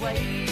persuade.